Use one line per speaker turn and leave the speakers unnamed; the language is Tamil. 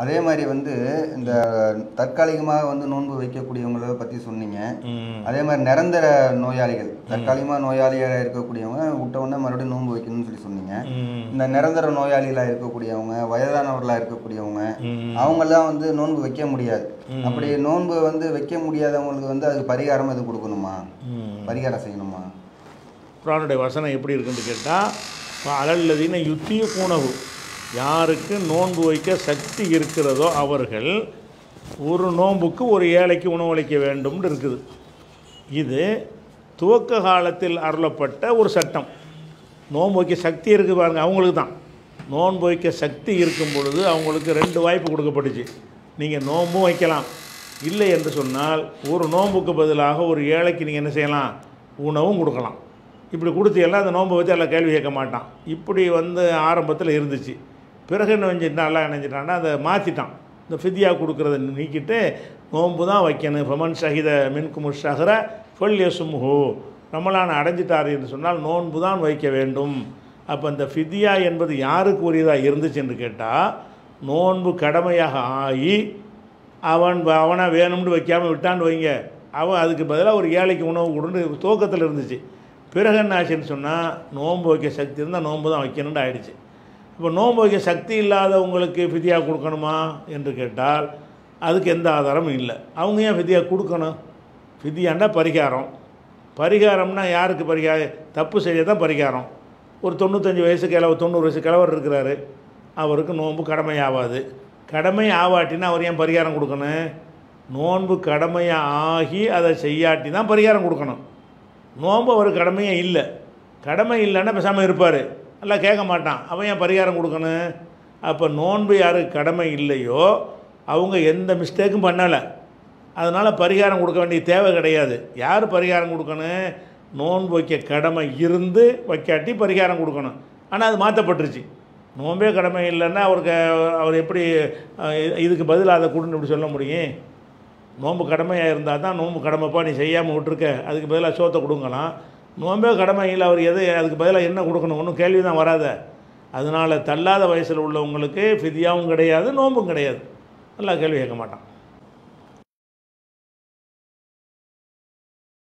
அதே மாதிரி வந்து இந்த தற்காலிகமாக வந்து நோன்பு வைக்கக்கூடியவங்கள பற்றி சொன்னீங்க. அதே மாதிரி நிரந்தர நோயாளிகள் தற்காலிகமாக நோயாளியாக இருக்கக்கூடியவங்க விட்ட உடனே மறுபடியும் நோன்பு வைக்கணும்னு சொல்லி சொன்னீங்க. இந்த நிரந்தர நோயாளிகளாக இருக்கக்கூடியவங்க வயதானவர்களாக இருக்கக்கூடியவங்க. அவங்கெல்லாம் வந்து நோன்பு வைக்க முடியாது அப்படி நோன்பு வந்து வைக்க முடியாதவங்களுக்கு வந்து அதுக்கு பரிகாரம் எதுவும் கொடுக்கணுமா. பரிகாரம் செய்யணுமா
குரானுடைய வசனம் எப்படி இருக்குன்னு கேட்டால் அலல்லதீன யுத்திய கூணவு யாருக்கு நோன்பு வைக்க சக்தி இருக்கிறதோ அவர்கள் ஒரு நோன்புக்கு ஒரு ஏழைக்கு உணவளிக்க வேண்டும்னு இருக்குது. இது துவக்க காலத்தில் அருளப்பட்ட ஒரு சட்டம். நோன்பு வைக்க சக்தி இருக்குது பாருங்க அவங்களுக்கு தான். நோன்பு வைக்க சக்தி இருக்கும் பொழுது அவங்களுக்கு ரெண்டு வாய்ப்பு கொடுக்கப்பட்டுச்சு. நீங்கள் நோன்பும் வைக்கலாம். இல்லை என்று சொன்னால் ஒரு நோன்புக்கு பதிலாக ஒரு ஏழைக்கு நீங்கள் என்ன செய்யலாம்? உணவும் கொடுக்கலாம். இப்படி கொடுத்தீங்கன்னா அந்த நோன்பை வச்சு எல்லாம் கேள்வி கேட்க மாட்டான். இப்படி வந்து ஆரம்பத்தில் இருந்துச்சு. பிறகு என்ன செஞ்சுட்டான் எல்லாம் நினைச்சிட்டான்னா அதை மாற்றிட்டான் இந்த ஃபிதியா கொடுக்குறத நீக்கிட்டு நோன்பு தான் வைக்கணும். ஃபமன் ஷஹித மின்குமுர் ஷஹர ஃபல்யசும்ஹு. ரமலான் அடைஞ்சிட்டார் என்று சொன்னால் நோன்பு தான் வைக்க வேண்டும். அப்போ இந்த ஃபிதியா என்பது யாருக்கு உரியதாக இருந்துச்சு என்று கேட்டால் நோன்பு கடமையாக ஆகி அவன் அவனை வேணும்னு வைக்காமல் விட்டான்னு வைங்க. அவன் அதுக்கு பதிலாக ஒரு ஏழைக்கு உணவு கொடுன்னு தூக்கத்தில் இருந்துச்சு. பிறகு என்ன ஆச்சுன்னு சொன்னால் நோன்பு வைக்க சக்தி இருந்தால் நோன்பு தான் வைக்கணும்னு ஆயிடுச்சு. இப்போ நோன்பு வைக்க சக்தி இல்லாதவங்களுக்கு ஃபிதியா கொடுக்கணுமா என்று கேட்டால் அதுக்கு எந்த ஆதாரமும் இல்லை. அவங்க ஏன் ஃபிதியா கொடுக்கணும்? ஃபிதியாண்டா பரிகாரம். பரிகாரம்னா யாருக்கு பரிகாரம்? தப்பு செய்ய தான் பரிகாரம். ஒரு தொண்ணூத்தஞ்சு வயசு கிழவர் தொண்ணூறு வயசு கிழவர் இருக்கிறாரு. அவருக்கு நோன்பு கடமை ஆகாது கடமை ஆவாட்டினா அவர் ஏன் பரிகாரம் கொடுக்கணும்? நோன்பு கடமையாக ஆகி அதை செய்யாட்டி தான் பரிகாரம் கொடுக்கணும். நோன்பு அவர் கடமையே இல்லை. கடமை இல்லைன்னா பேசாமல் இருப்பார். நல்லா கேட்க மாட்டான். அவன் ஏன் பரிகாரம் கொடுக்கணும்? அப்போ நோன்பு யாருக்கு கடமை இல்லையோ அவங்க எந்த மிஸ்டேக்கும் பண்ணலை. அதனால் பரிகாரம் கொடுக்க வேண்டிய தேவை கிடையாது. யார் பரிகாரம் கொடுக்கணும்? நோன்பு வைக்க கடமை இருந்து வைக்காட்டி பரிகாரம் கொடுக்கணும். ஆனால் அது மாற்றப்பட்டுருச்சு நோன்பே கடமை இல்லைன்னா அவருக்கு அவர் எப்படி இதுக்கு பதிலாக அதை கொடுன்னு இப்படி சொல்ல முடியும்? நோன்பு கடமையாக இருந்தால் தான் நோன்பு கடமைப்பா நீ செய்யாமல் விட்டுருக்க. அதுக்கு பதிலாக சோத்தை கொடுங்கலாம். நோம்பே கடமை இல்லை அவர் எது அதுக்கு பதிலாக என்ன கொடுக்கணும்? ஒன்றும் கேள்வி தான் வராத. அதனால் தள்ளாத வயசில் உள்ளவங்களுக்கு ஃபிதியாவும் கிடையாது நோம்பும் கிடையாது. நல்லா கேள்வி கேட்க மாட்டான்.